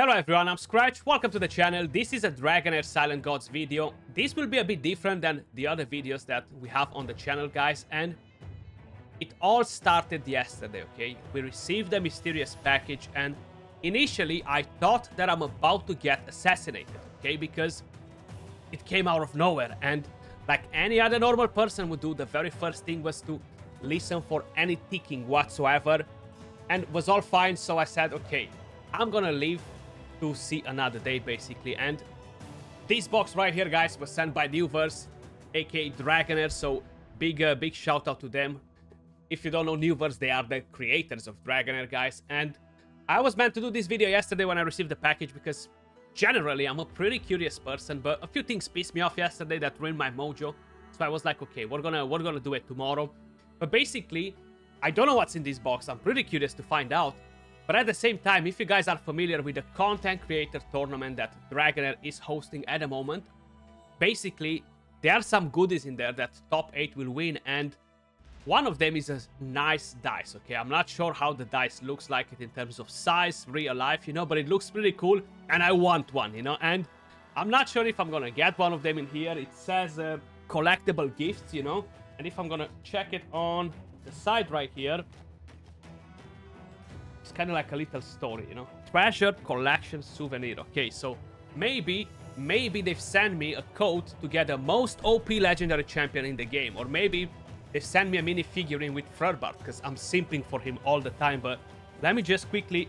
Hello everyone, I'm Skratch, welcome to the channel. This is a Dragonheir Silent Gods video. This will be a bit different than the other videos that we have on the channel, guys, and it all started yesterday, okay? We received a mysterious package and initially I thought that I'm about to get assassinated, okay? Because it came out of nowhere and like any other normal person would do, the very first thing was to listen for any ticking whatsoever and was all fine, so I said, okay, I'm gonna leave to see another day, basically. And this box right here, guys, was sent by Nuverse, aka Dragonheir, so big, uh, big shout out to them. If you don't know Nuverse, they are the creators of Dragonheir, guys. And I was meant to do this video yesterday when I received the package because generally I'm a pretty curious person, but a few things pissed me off yesterday that ruined my mojo. So I was like, okay, we're gonna we're gonna do it tomorrow. But basically, I don't know what's in this box. I'm pretty curious to find out. But at the same time, if you guys are familiar with the content creator tournament that Dragonheir is hosting at the moment, basically, there are some goodies in there that top 8 will win, and one of them is a nice dice, okay? I'm not sure how the dice looks like it in terms of size, real life, you know, but it looks pretty cool, and I want one, you know? And I'm not sure if I'm gonna get one of them in here. It says uh, collectible gifts, you know? And if I'm gonna check it on the side right here, kind of like a little story, you know? Treasured collection souvenir. Okay, so maybe, maybe they've sent me a code to get the most OP legendary champion in the game. Or maybe they sent me a mini figurine with Flurbart, because I'm simping for him all the time. But let me just quickly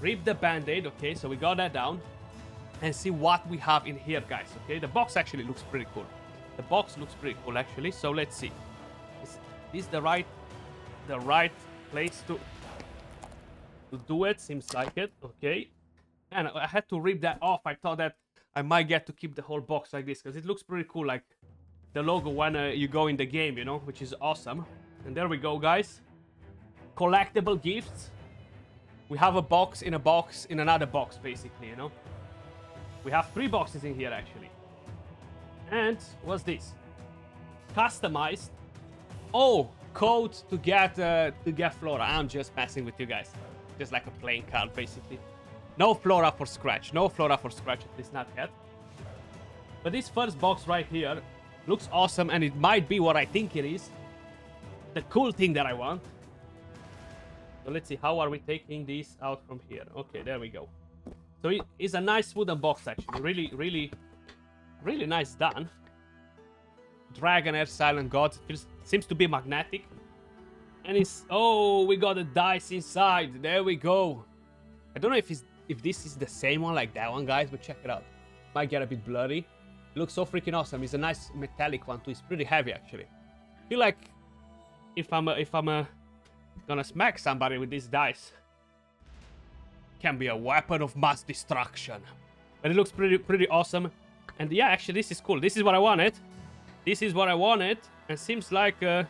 rip the band-aid. Okay, so we got that down. And see what we have in here, guys. Okay, the box actually looks pretty cool. The box looks pretty cool, actually. So let's see. Is this the right, the right place to to do it. Seems like it. Okay. And I had to rip that off. I thought that I might get to keep the whole box like this because it looks pretty cool. Like the logo when uh, you go in the game, you know, which is awesome. And there we go, guys. Collectible gifts. We have a box in a box in another box, basically, you know. We have three boxes in here, actually. And what's this? Customized. Oh, code to get uh, to get Flora. I'm just messing with you guys. Just like a playing card, basically. No Flora for Skratch. No Flora for Skratch, at least not yet. But this first box right here looks awesome, and it might be what I think it is. The cool thing that I want. So let's see, how are we taking this out from here? Okay, there we go. So it's a nice wooden box, actually. Really, really, really nice done. Dragonheir Silent God. Feels, seems to be magnetic. And it's... Oh, we got a dice inside. There we go. I don't know if it's, if this is the same one like that one, guys, but check it out. Might get a bit. It looks so freaking awesome. It's a nice metallic one, too. It's pretty heavy, actually. I feel like if I'm, a, if I'm a, gonna smack somebody with this dice, can be a weapon of mass destruction. But it looks pretty, pretty awesome. And yeah, actually, this is cool. This is what I wanted. This is what I wanted. And seems like... Uh,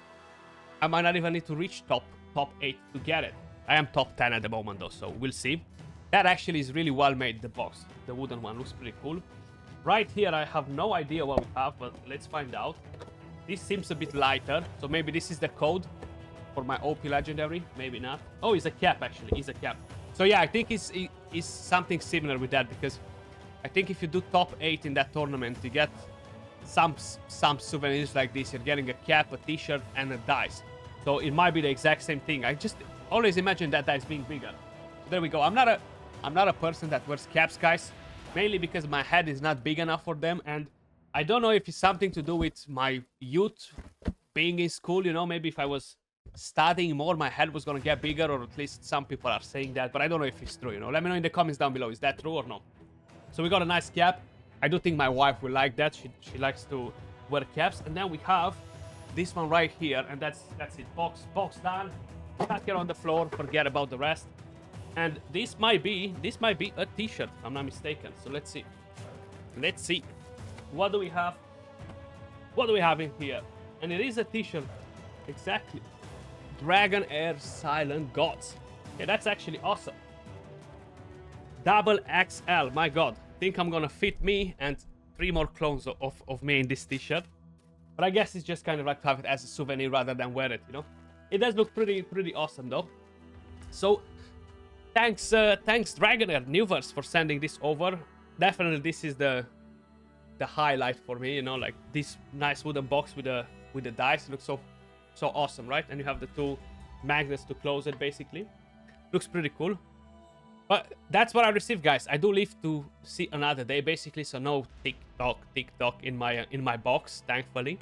I might not even need to reach top top 8 to get it. I am top 10 at the moment though, so we'll see. That actually is really well made, the box. The wooden one looks pretty cool. Right here, I have no idea what we have, but let's find out. This seems a bit lighter, so maybe this is the code for my OP Legendary. Maybe not. Oh, it's a cap, actually. It's a cap. So yeah, I think it's, it's something similar with that, because I think if you do top 8 in that tournament, you get some some souvenirs like this. You're getting a cap, a t-shirt, and a dice. So it might be the exact same thing. I just always imagine that dice being bigger. So there we go. I'm not a I'm not a person that wears caps, guys. Mainly because my head is not big enough for them, and I don't know if it's something to do with my youth being in school. You know, maybe if I was studying more, my head was gonna get bigger, or at least some people are saying that. But I don't know if it's true. You know, let me know in the comments down below. Is that true or no? So we got a nice cap. I don't think my wife will like that. She, she likes to wear caps. And then we have this one right here. And that's that's it. Box, box done. Tuck it on the floor. Forget about the rest. And this might be, this might be a t-shirt. I'm not mistaken. So let's see. Let's see. What do we have? What do we have in here? And it is a t-shirt. Exactly. Dragonheir Silent Gods. Okay, that's actually awesome. Double XL. My god think I'm gonna fit me and three more clones of, of me in this t-shirt. But I guess it's just kind of like to have it as a souvenir rather than wear it, you know? It does look pretty, pretty awesome though. So, thanks, uh, thanks Dragonheir Nuverse for sending this over. Definitely, this is the the highlight for me. You know, like this nice wooden box with the with the dice looks so so awesome, right? And you have the two magnets to close it, basically. Looks pretty cool. But that's what I received, guys. I do live to see another day, basically. So no TikTok, TikTok in my in my box, thankfully.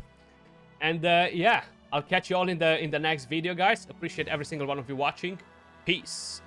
And uh, yeah, I'll catch you all in the in the next video, guys. Appreciate every single one of you watching. Peace.